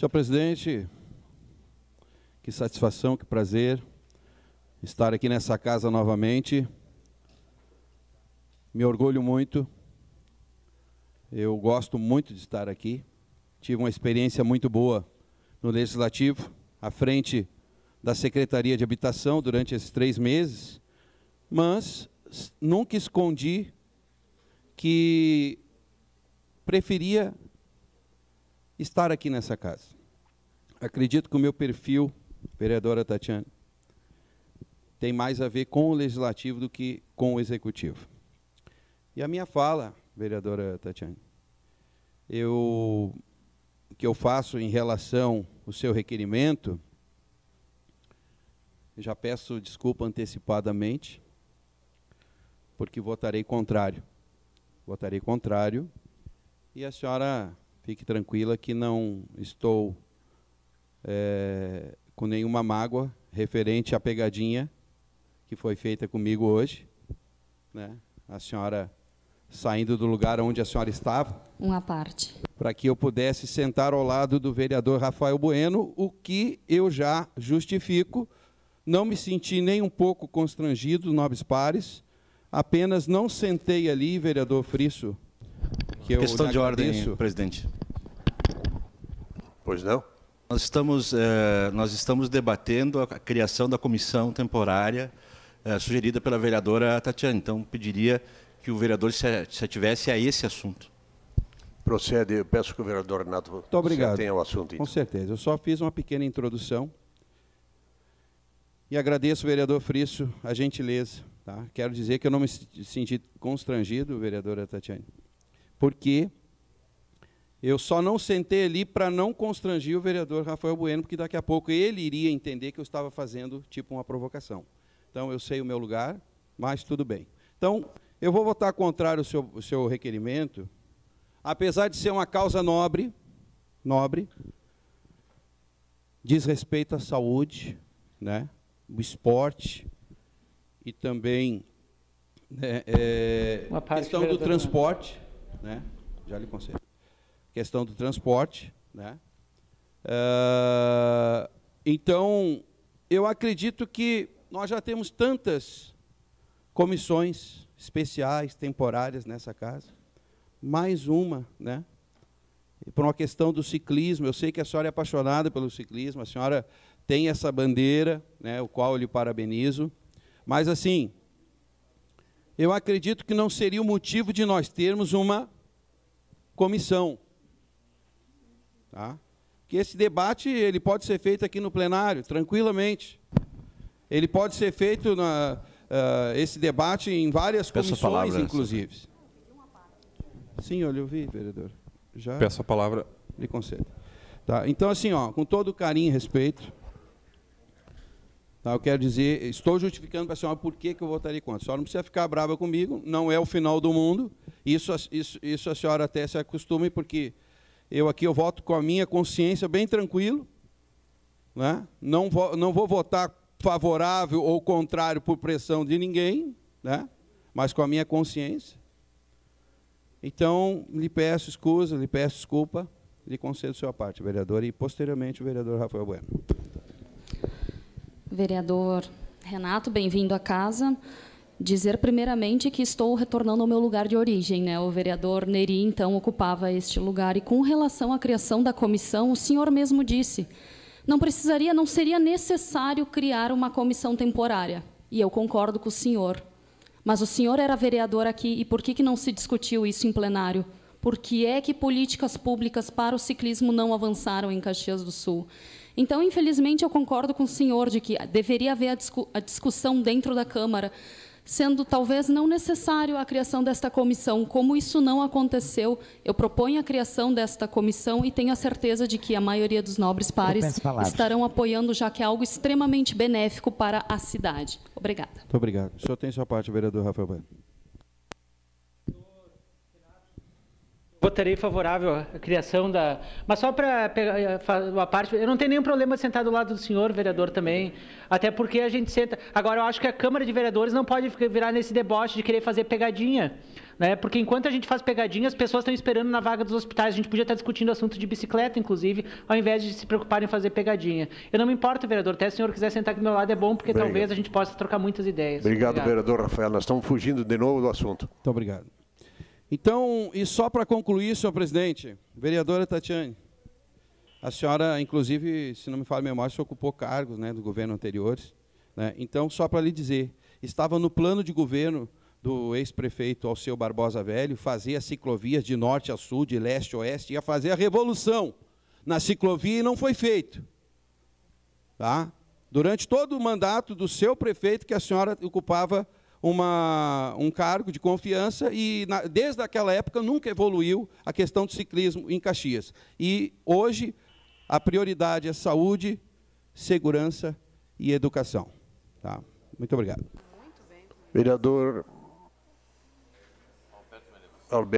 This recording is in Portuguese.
Senhor presidente, que satisfação, que prazer estar aqui nessa casa novamente. Me orgulho muito. Eu gosto muito de estar aqui. Tive uma experiência muito boa no Legislativo, à frente da Secretaria de Habitação durante esses três meses, mas nunca escondi que preferia estar aqui nessa casa. Acredito que o meu perfil, vereadora Tatiana, tem mais a ver com o legislativo do que com o executivo. E a minha fala, vereadora Tatiana, eu que eu faço em relação ao seu requerimento, já peço desculpa antecipadamente, porque votarei contrário. Votarei contrário. E a senhora fique tranquila que não estou é, com nenhuma mágoa referente à pegadinha que foi feita comigo hoje. Né? A senhora saindo do lugar onde a senhora estava. Uma parte. Para que eu pudesse sentar ao lado do vereador Rafael Bueno, o que eu já justifico. Não me senti nem um pouco constrangido, nobres pares. Apenas não sentei ali, vereador Frisso, que eu Questão de ordem, presidente. Pois não? Nós estamos, eh, nós estamos debatendo a criação da comissão temporária eh, sugerida pela vereadora Tatiana. Então, pediria que o vereador se, se ativesse a esse assunto. Procede, eu peço que o vereador Renato Muito obrigado. tenha o assunto. Então. Com certeza. Eu só fiz uma pequena introdução. E agradeço, vereador Frício, a gentileza. Tá? Quero dizer que eu não me senti constrangido, vereadora Tatiane, porque eu só não sentei ali para não constrangir o vereador Rafael Bueno, porque daqui a pouco ele iria entender que eu estava fazendo tipo uma provocação. Então eu sei o meu lugar, mas tudo bem. Então, eu vou votar contrário ao seu, ao seu requerimento, apesar de ser uma causa nobre, nobre, diz respeito à saúde, né, o esporte e também né, é, questão do transporte, né, já lhe concedo, questão do transporte, né, uh, então eu acredito que nós já temos tantas comissões especiais, temporárias nessa casa. Mais uma, né? E por uma questão do ciclismo, eu sei que a senhora é apaixonada pelo ciclismo, a senhora tem essa bandeira, né, o qual eu lhe parabenizo. Mas assim, eu acredito que não seria o motivo de nós termos uma comissão. Tá? Que esse debate ele pode ser feito aqui no plenário, tranquilamente. Ele pode ser feito na, uh, esse debate em várias Peço comissões, palavra, inclusive. Sim, eu lhe ouvi, vereador. Já Peço a palavra. Lhe concedo. Tá, então, assim, ó, com todo carinho e respeito, tá, eu quero dizer, estou justificando para a senhora por que, que eu votaria contra. A senhora não precisa ficar brava comigo, não é o final do mundo. Isso, isso, isso a senhora até se acostume, porque eu aqui eu voto com a minha consciência bem tranquilo. Né? Não, vou, não vou votar favorável ou contrário por pressão de ninguém, né? mas com a minha consciência. Então, lhe peço escusa, lhe peço desculpa, lhe concedo sua parte, vereador, e posteriormente o vereador Rafael Bueno. Vereador Renato, bem-vindo à casa. Dizer primeiramente que estou retornando ao meu lugar de origem. Né? O vereador Neri, então, ocupava este lugar. E com relação à criação da comissão, o senhor mesmo disse não precisaria, não seria necessário criar uma comissão temporária. E eu concordo com o senhor. Mas o senhor era vereador aqui e por que, que não se discutiu isso em plenário? Por que é que políticas públicas para o ciclismo não avançaram em Caxias do Sul? Então, infelizmente, eu concordo com o senhor de que deveria haver a, discu a discussão dentro da Câmara sendo talvez não necessário a criação desta comissão. Como isso não aconteceu, eu proponho a criação desta comissão e tenho a certeza de que a maioria dos nobres pares estarão apoiando, já que é algo extremamente benéfico para a cidade. Obrigada. Muito obrigado. O senhor tem sua parte, vereador Rafael Bueno. Votarei favorável à criação da. Mas só para pegar uma parte. Eu não tenho nenhum problema de sentar do lado do senhor, vereador, também. Até porque a gente senta. Agora, eu acho que a Câmara de Vereadores não pode virar nesse deboche de querer fazer pegadinha. Né? Porque enquanto a gente faz pegadinha, as pessoas estão esperando na vaga dos hospitais. A gente podia estar discutindo assunto de bicicleta, inclusive, ao invés de se preocupar em fazer pegadinha. Eu não me importo, vereador. Até se o senhor quiser sentar aqui do meu lado é bom, porque Obrigado. talvez a gente possa trocar muitas ideias. Obrigado, Obrigado, vereador Rafael. Nós estamos fugindo de novo do assunto. Muito obrigado. Então, e só para concluir, senhor presidente, vereadora Tatiane, a senhora, inclusive, se não me falha a memória, se ocupou cargos né, do governo anteriores. Né? Então, só para lhe dizer, estava no plano de governo do ex-prefeito Alceu Barbosa Velho fazer as ciclovias de norte a sul, de leste a oeste, ia fazer a revolução na ciclovia e não foi feito. Tá? Durante todo o mandato do seu prefeito, que a senhora ocupava uma, um cargo de confiança e, na, desde aquela época, nunca evoluiu a questão do ciclismo em Caxias. E hoje, a prioridade é saúde, segurança e educação. Tá? Muito obrigado. Vereador Alberto.